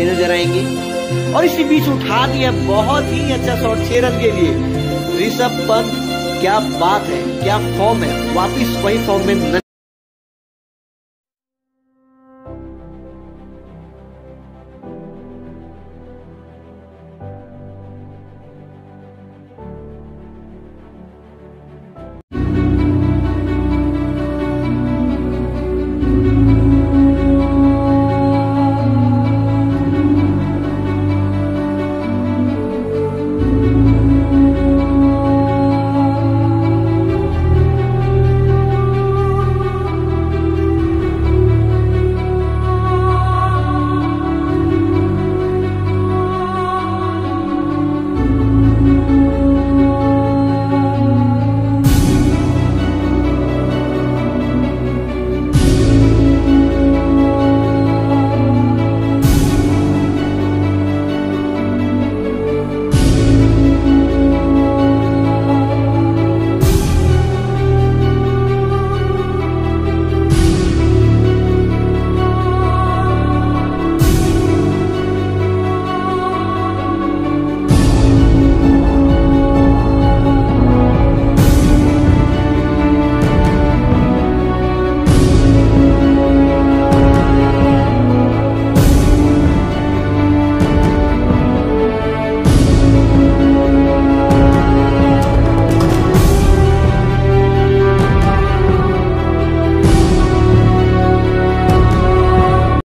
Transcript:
करते नज़र आएँगे और इसी बीच उठा दिया बहुत ही अच्छा शॉट छह रन के लिए। ऋषभ पंत, क्या बात है, क्या फॉर्म है। वापिस वही फॉर्म में